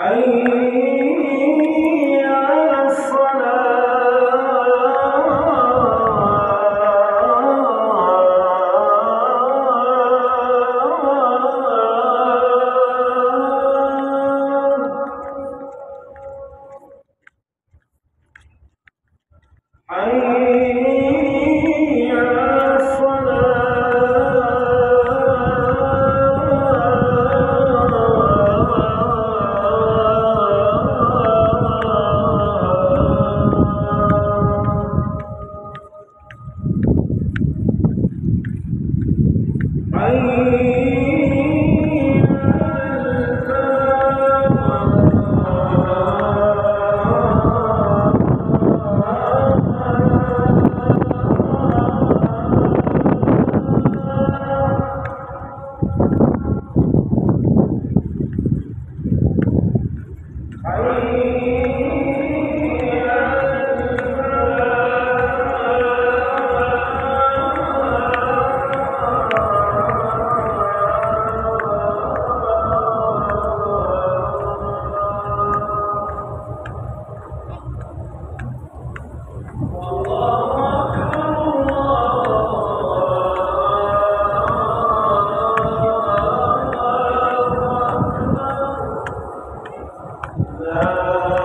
Amen. Bye. Amen.